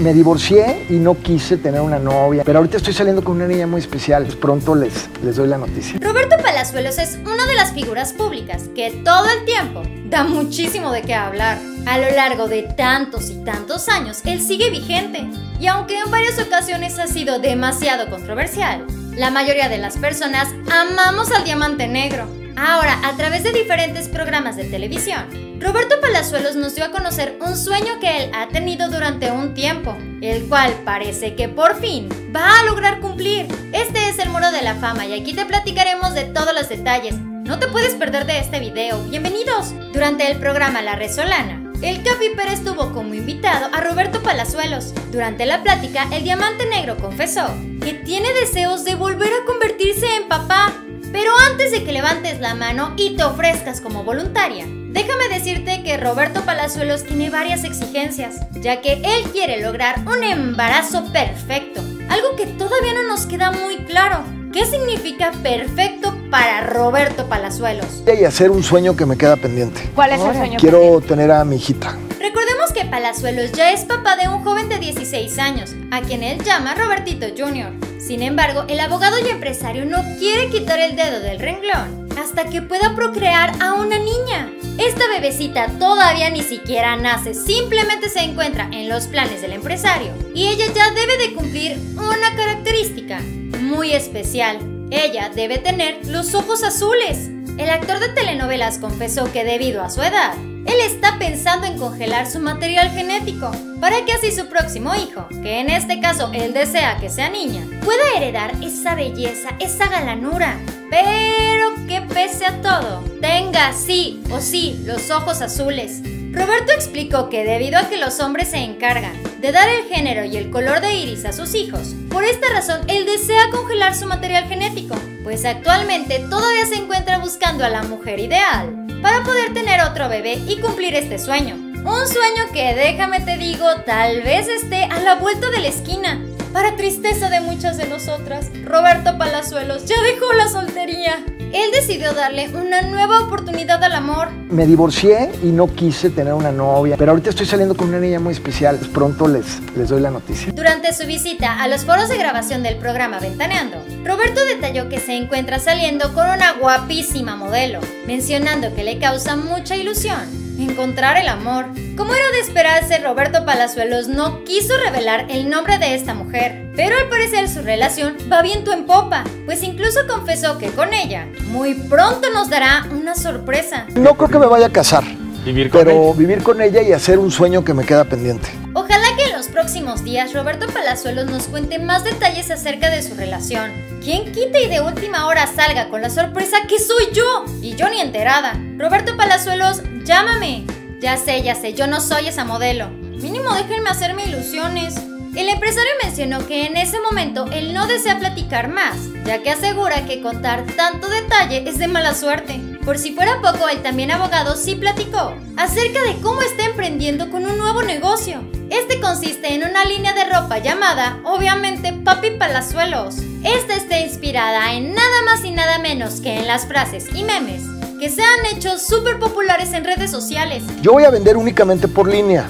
Me divorcié y no quise tener una novia, pero ahorita estoy saliendo con una niña muy especial. Pues pronto les, les doy la noticia. Roberto Palazuelos es una de las figuras públicas que todo el tiempo da muchísimo de qué hablar. A lo largo de tantos y tantos años, él sigue vigente. Y aunque en varias ocasiones ha sido demasiado controversial, la mayoría de las personas amamos al diamante negro. Ahora, a través de diferentes programas de televisión, Roberto Palazuelos nos dio a conocer un sueño que él ha tenido durante un tiempo, el cual parece que por fin va a lograr cumplir. Este es el Muro de la Fama y aquí te platicaremos de todos los detalles. No te puedes perder de este video. Bienvenidos. Durante el programa La Resolana, el Capi Pérez tuvo como invitado a Roberto Palazuelos. Durante la plática, el Diamante Negro confesó que tiene deseos de volver a convertirse en papá. Pero antes de que levantes la mano y te ofrezcas como voluntaria, déjame decirte que Roberto Palazuelos tiene varias exigencias, ya que él quiere lograr un embarazo perfecto, algo que todavía no nos queda muy claro. ¿Qué significa perfecto para Roberto Palazuelos? Y hacer un sueño que me queda pendiente. ¿Cuál es el sueño? Quiero pendiente? tener a mi hijita. Recordemos que Palazuelos ya es papá de un joven de 16 años, a quien él llama Robertito Jr. Sin embargo, el abogado y empresario no quiere quitar el dedo del renglón hasta que pueda procrear a una niña. Esta bebecita todavía ni siquiera nace, simplemente se encuentra en los planes del empresario y ella ya debe de cumplir una característica muy especial. Ella debe tener los ojos azules. El actor de telenovelas confesó que debido a su edad, él está pensando en congelar su material genético para que así su próximo hijo, que en este caso él desea que sea niña, pueda heredar esa belleza, esa galanura. Pero que pese a todo, tenga sí o sí los ojos azules. Roberto explicó que debido a que los hombres se encargan de dar el género y el color de iris a sus hijos, por esta razón él desea congelar su material genético, pues actualmente todavía se encuentra buscando a la mujer ideal para poder tener otro bebé y cumplir este sueño. Un sueño que, déjame te digo, tal vez esté a la vuelta de la esquina. Para tristeza de muchas de nosotras, Roberto Palazuelos ya dejó la soltería. Él decidió darle una nueva oportunidad al amor. Me divorcié y no quise tener una novia, pero ahorita estoy saliendo con una niña muy especial. Pronto les, les doy la noticia. Durante su visita a los foros de grabación del programa Ventaneando, Roberto detalló que se encuentra saliendo con una guapísima modelo, mencionando que le causa mucha ilusión encontrar el amor. Como era de esperarse, Roberto Palazuelos no quiso revelar el nombre de esta mujer, pero al parecer su relación va viento en popa, pues incluso confesó que con ella muy pronto nos dará una sorpresa. No creo que me vaya a casar, Vivir con pero vivir con ella y hacer un sueño que me queda pendiente. Ojalá que en los próximos días Roberto Palazuelos nos cuente más detalles acerca de su relación. ¿Quién quita y de última hora salga con la sorpresa que soy yo? Y yo ni enterada. Roberto Palazuelos, llámame. Ya sé, ya sé, yo no soy esa modelo. Mínimo déjenme hacerme ilusiones. El empresario mencionó que en ese momento él no desea platicar más, ya que asegura que contar tanto detalle es de mala suerte. Por si fuera poco, el también abogado sí platicó acerca de cómo está emprendiendo con un nuevo negocio. Este consiste en una línea de ropa llamada, obviamente, Papi Palazuelos. Esta está inspirada en nada más y nada menos que en las frases y memes que se han hecho súper populares en redes sociales. Yo voy a vender únicamente por línea,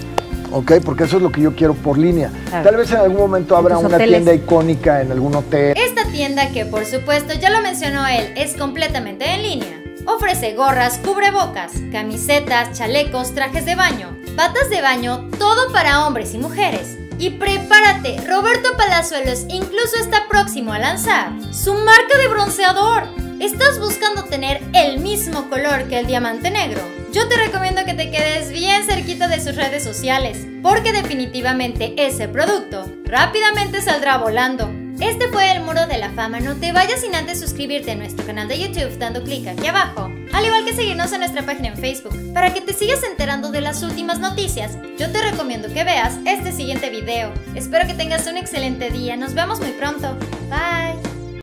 ¿ok? Porque eso es lo que yo quiero por línea. Claro. Tal vez en algún momento habrá una hoteles. tienda icónica en algún hotel. Esta tienda, que por supuesto ya lo mencionó él, es completamente en línea. Ofrece gorras, cubrebocas, camisetas, chalecos, trajes de baño, batas de baño, todo para hombres y mujeres. Y prepárate, Roberto Palazuelos incluso está próximo a lanzar su marca de bronceador. ¿Estás buscando tener el mismo color que el diamante negro? Yo te recomiendo que te quedes bien cerquita de sus redes sociales, porque definitivamente ese producto rápidamente saldrá volando. Este fue el Muro de la Fama. No te vayas sin antes suscribirte a nuestro canal de YouTube dando clic aquí abajo, al igual que seguirnos en nuestra página en Facebook. Para que te sigas enterando de las últimas noticias, yo te recomiendo que veas este siguiente video. Espero que tengas un excelente día. Nos vemos muy pronto. Bye.